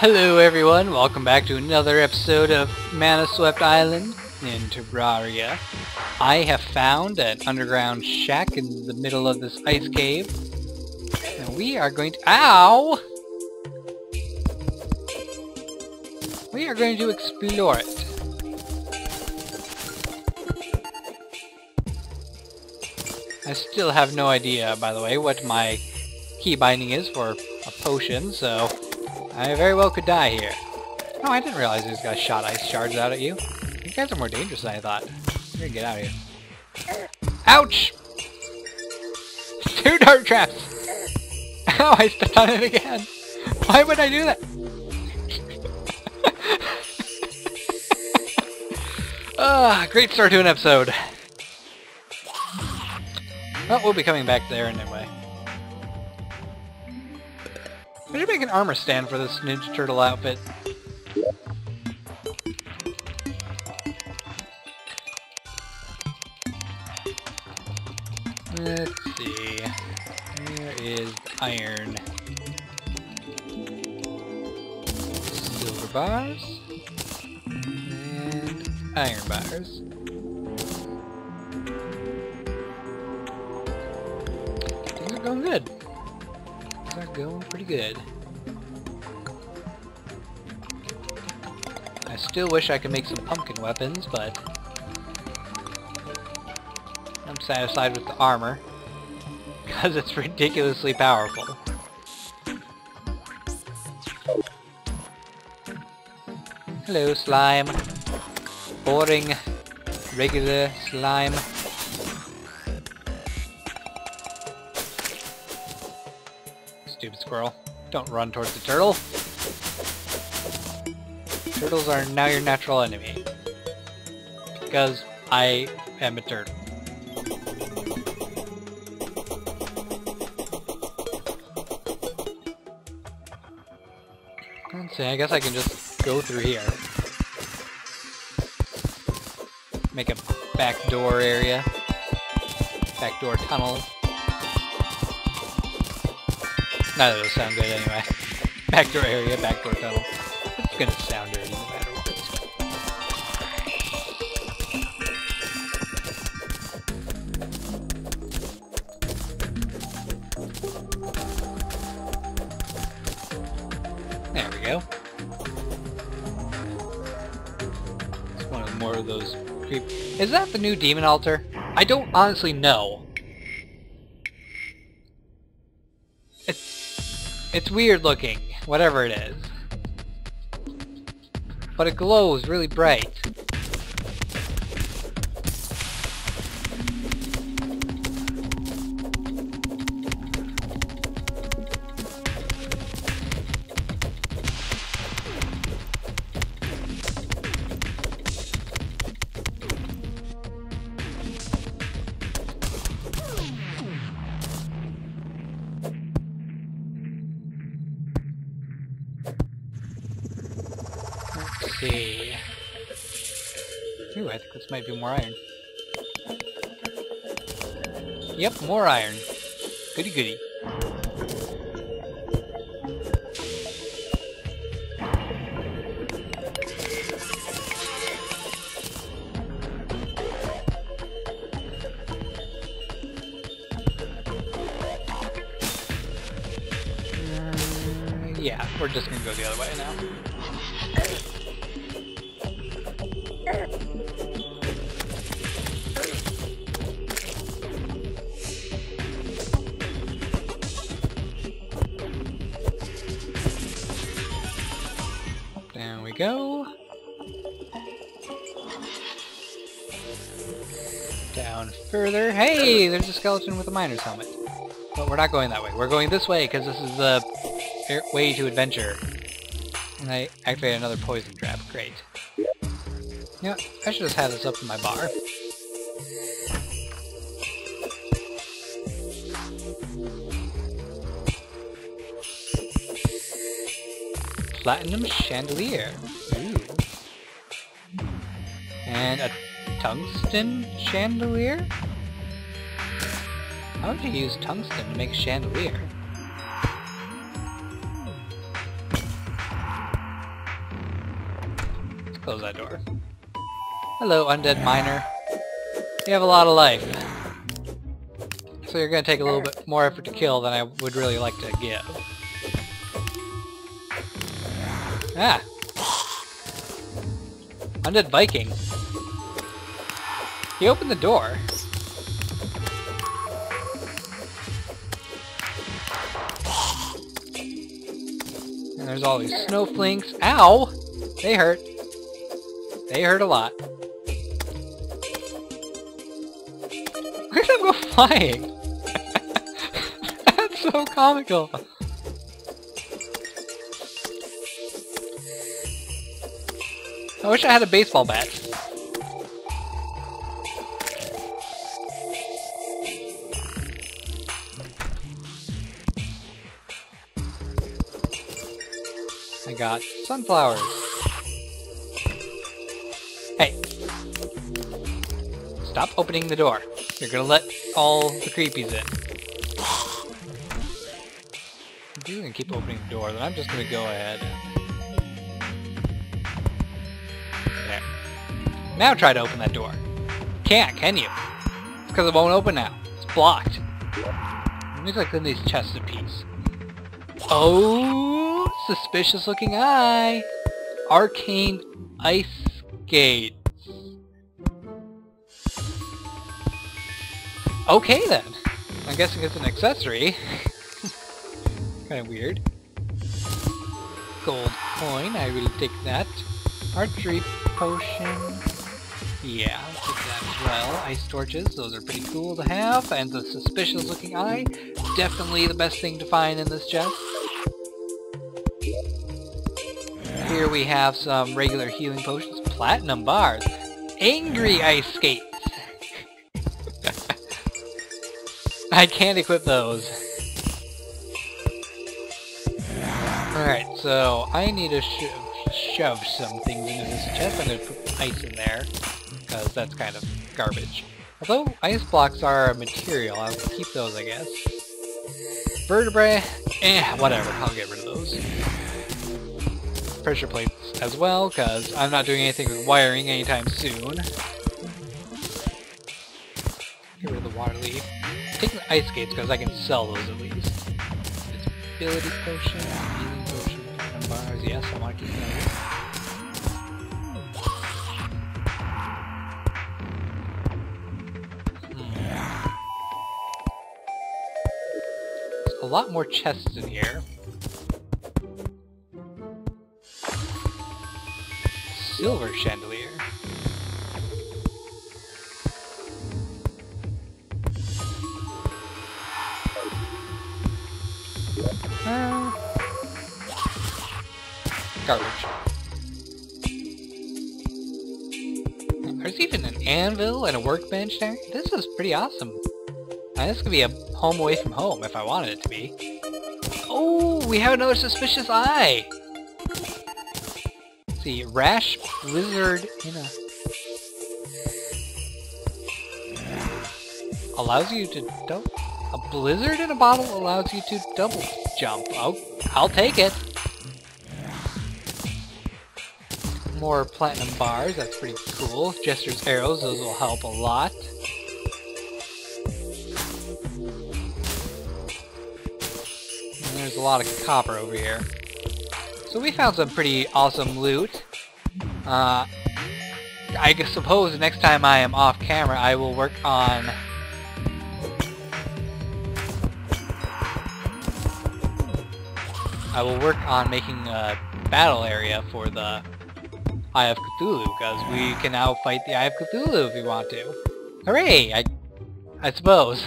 Hello everyone, welcome back to another episode of Manaswept Island in Terraria. I have found an underground shack in the middle of this ice cave. And we are going to- OW! We are going to explore it. I still have no idea, by the way, what my key binding is for a potion, so I very well could die here. Oh, I didn't realize these guys shot ice shards out at you. You guys are more dangerous than I thought. Gonna get out of here. Ouch! Two dart traps! Ow, I stepped on it again! Why would I do that? ah, great start to an episode. Well, we'll be coming back there anyway. We should make an armor stand for this Ninja Turtle outfit. Let's see. Where is iron? Silver bars. And iron bars. Going pretty good. I still wish I could make some pumpkin weapons, but I'm satisfied with the armor because it's ridiculously powerful. Hello, slime. Boring, regular slime. Squirrel. Don't run towards the turtle. Turtles are now your natural enemy. Because I am a turtle. Let's see, I guess I can just go through here. Make a back door area. Back door tunnel. None of those sound good anyway. Back door area, back door tunnel. It's gonna sound dirty no matter what. There we go. It's one of more of those creep. Is that the new demon altar? I don't honestly know. It's it's weird looking, whatever it is. But it glows really bright. See. Ooh, I think this might be more iron. Yep, more iron. Goody goody. Uh, yeah, we're just gonna go the other way now. Go. Down further. Hey, there's a skeleton with a miner's helmet. But we're not going that way. We're going this way because this is the way to adventure. And I activated another poison trap. Great. You know. I should just have this up in my bar. Platinum chandelier. Ooh. And a tungsten chandelier? How would you use tungsten to make a chandelier? Let's close that door. Hello, undead miner. You have a lot of life. So you're going to take a little bit more effort to kill than I would really like to give. Ah! Undead Viking. He opened the door. And there's all these snowflakes. Ow! They hurt. They hurt a lot. Look at them go flying! That's so comical! I wish I had a baseball bat. I got sunflowers. Hey. Stop opening the door. You're gonna let all the creepies in. If you're gonna keep opening the door, then I'm just gonna go ahead. Now try to open that door. Can't, can you? It's because it won't open now. It's blocked. Let me click in these chests of peace. Oh, suspicious looking eye. Arcane ice skate. Okay then. I'm guessing it's an accessory. kind of weird. Gold coin, I will take that. Archery potion. Yeah, I'll that as well. Ice torches, those are pretty cool to have. And the suspicious looking eye, definitely the best thing to find in this chest. Here we have some regular healing potions, platinum bars, angry ice skates. I can't equip those. Alright, so I need to sho shove some things into this chest. I'm going to put ice in there, because that's kind of garbage. Although ice blocks are a material, I'll keep those, I guess. Vertebrae, eh, whatever, I'll get rid of those. Pressure plates as well, because I'm not doing anything with wiring anytime soon. Get rid of the waterleaf. Take the ice skates because I can sell those at least. Ability potion, healing potion, and bars. Yes, I want to keep those. Lot more chests in here. Silver chandelier. Uh, garbage. There's even an anvil and a workbench there. This is pretty awesome. Now, this could be a home away from home if I wanted it to be. Oh, we have another suspicious eye! Let's see, rash blizzard in a... Allows you to don't a blizzard in a bottle allows you to double jump. Oh, I'll take it. More platinum bars, that's pretty cool. Jester's arrows, those will help a lot. There's a lot of copper over here. So we found some pretty awesome loot. Uh, I suppose next time I am off camera I will work on I will work on making a battle area for the Eye of Cthulhu, because we can now fight the Eye of Cthulhu if we want to. Hooray! I, I suppose.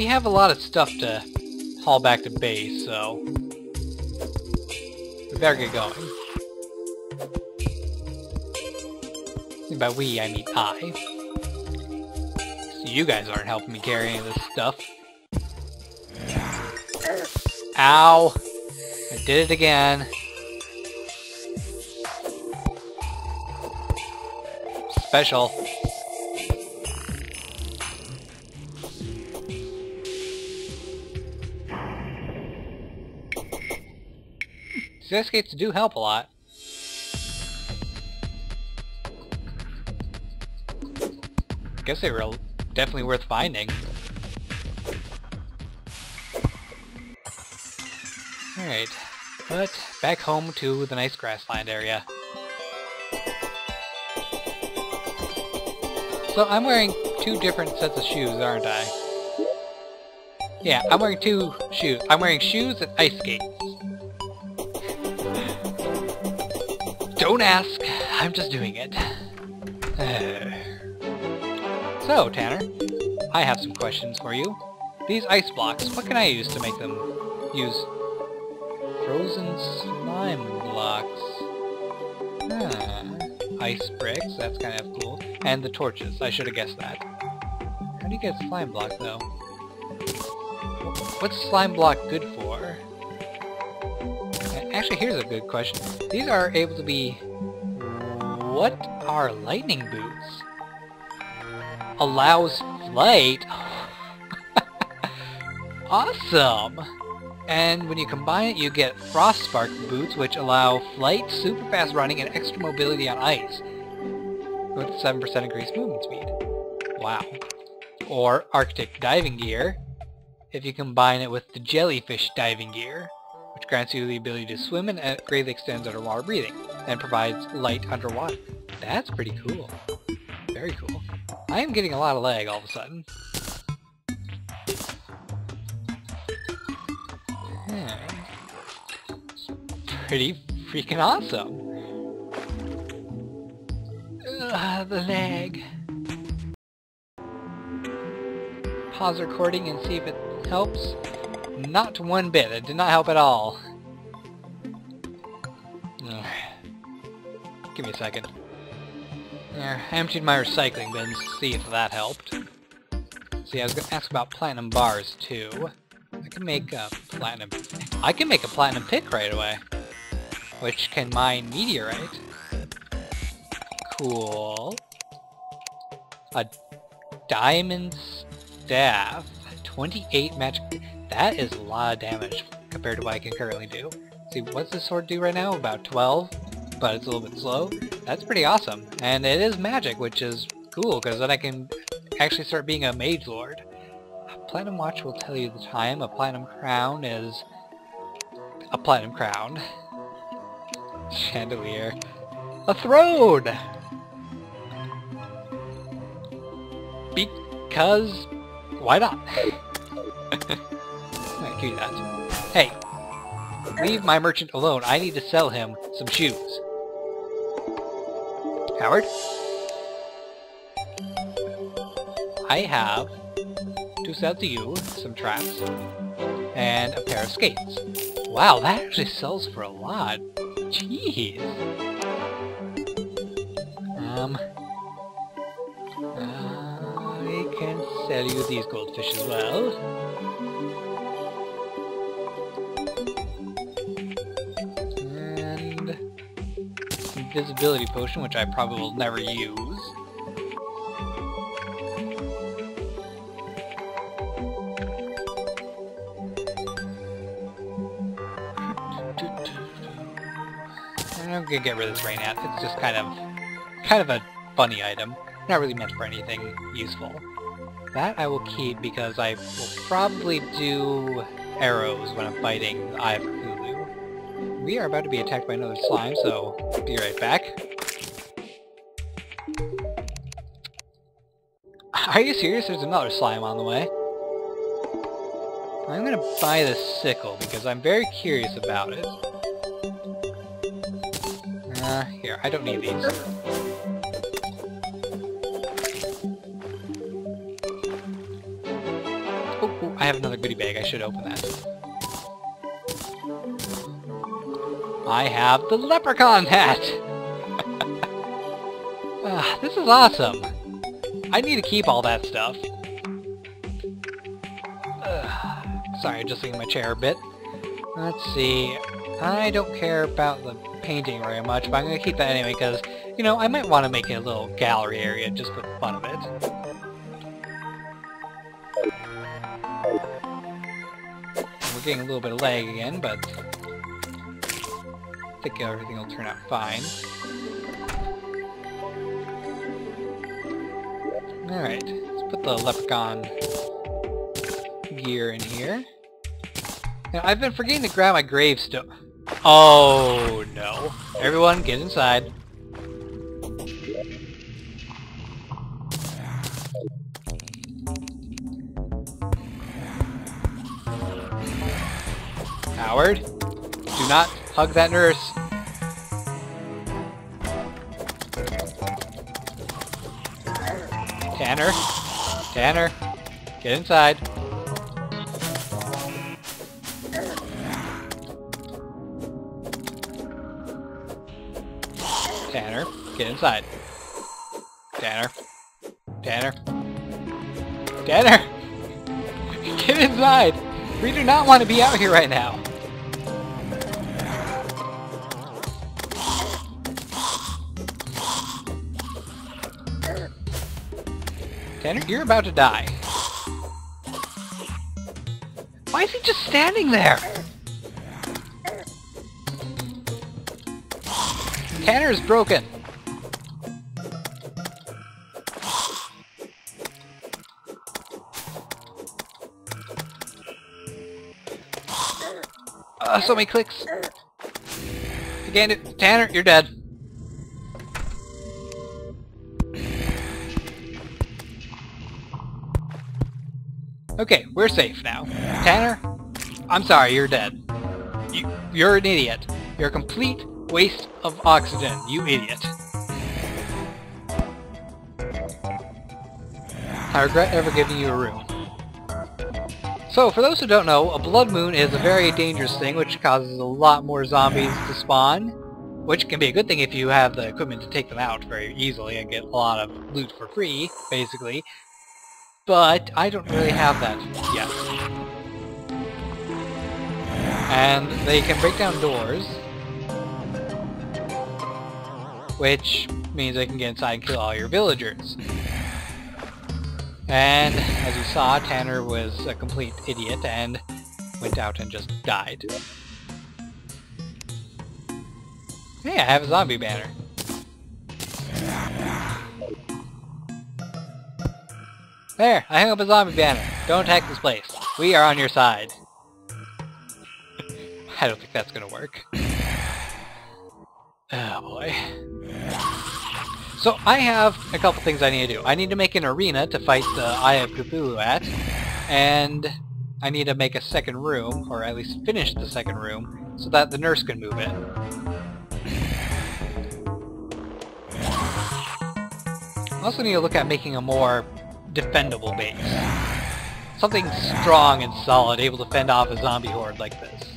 we have a lot of stuff to haul back to base, so we better get going. By we, I mean I. So you guys aren't helping me carry any of this stuff. Ow! I did it again. Special. These escapes do help a lot. I guess they were definitely worth finding. Alright, but back home to the nice grassland area. So I'm wearing two different sets of shoes, aren't I? Yeah, I'm wearing two shoes. I'm wearing shoes and ice skates. Don't ask, I'm just doing it. so, Tanner, I have some questions for you. These ice blocks, what can I use to make them use frozen slime blocks? Huh. Ice bricks, that's kind of cool. And the torches, I should have guessed that. How do you get slime block, though? What's slime block good for? Actually, here's a good question. These are able to be... What are lightning boots? Allows flight? awesome! And when you combine it, you get Frostspark boots, which allow flight, super fast running, and extra mobility on ice. With 7% increased movement speed. Wow. Or Arctic diving gear, if you combine it with the jellyfish diving gear, which grants you the ability to swim and greatly extends underwater breathing, and provides light underwater. That's pretty cool. Very cool. I am getting a lot of lag all of a sudden. Hmm. pretty freaking awesome. Ugh, the lag. Pause recording and see if it helps. Not one bit. It did not help at all. A second. There, I emptied my recycling bins see if that helped. See, I was to ask about platinum bars, too. I can make a platinum... I can make a platinum pick right away which can mine meteorite. Cool. A diamond staff. 28 magic... That is a lot of damage compared to what I can currently do. See, what's this sword do right now? About 12? But it's a little bit slow. That's pretty awesome. And it is magic, which is cool, because then I can actually start being a mage lord. Platinum watch will tell you the time. A platinum crown is a platinum crown. Chandelier. A throne! Because... Why not? I do that. Hey! Leave my merchant alone. I need to sell him some shoes. Howard? I have to sell to you some traps and a pair of skates. Wow, that actually sells for a lot. Jeez. Um, I can sell you these goldfish as well. Invisibility potion, which I probably will never use. I'm gonna get rid of this rain hat. It's just kind of, kind of a funny item. Not really meant for anything useful. That I will keep because I will probably do arrows when I'm fighting Cthulhu. We are about to be attacked by another slime, so be right back. Are you serious? There's another slime on the way. I'm gonna buy the sickle because I'm very curious about it. Uh, here, I don't need these. Oh, I have another goodie bag. I should open that. I have the leprechaun hat! uh, this is awesome. I need to keep all that stuff. Uh, sorry, adjusting my chair a bit. Let's see. I don't care about the painting very much, but I'm going to keep that anyway because You know, I might want to make it a little gallery area just for the fun of it. We're getting a little bit of lag again, but I think everything will turn out fine. Alright, let's put the leprechaun gear in here. Now, I've been forgetting to grab my gravestone. Oh, no. Everyone, get inside. Howard, do not hug that nurse. Tanner, Tanner, get inside. Tanner, get inside. Tanner. Tanner. Tanner! Get inside! We do not want to be out here right now. Tanner, you're about to die. Why is he just standing there? Tanner is broken. Uh, so many clicks. Again, Tanner, you're dead. Okay, we're safe now. Tanner, I'm sorry, you're dead. You, you're an idiot. You're a complete waste of oxygen, you idiot. I regret ever giving you a room. So, for those who don't know, a blood moon is a very dangerous thing which causes a lot more zombies to spawn, which can be a good thing if you have the equipment to take them out very easily and get a lot of loot for free, basically. But I don't really have that yet. And they can break down doors, which means they can get inside and kill all your villagers. And as you saw, Tanner was a complete idiot and went out and just died. Hey, I have a zombie banner. There, I hung up a zombie banner. Don't attack this place. We are on your side. I don't think that's gonna work. Oh boy. So I have a couple things I need to do. I need to make an arena to fight the Eye of Cthulhu at, and I need to make a second room, or at least finish the second room, so that the nurse can move in. I also need to look at making a more defendable base. Something strong and solid, able to fend off a zombie horde like this.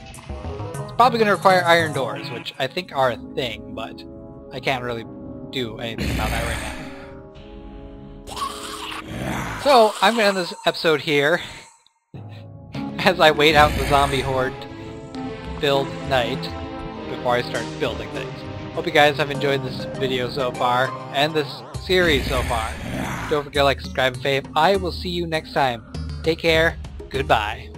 It's probably going to require iron doors, which I think are a thing, but I can't really do anything about that right now. So, I'm going to end this episode here as I wait out the zombie horde build night before I start building things. Hope you guys have enjoyed this video so far, and this series so far. Don't forget to like, subscribe, and fave. I will see you next time. Take care. Goodbye.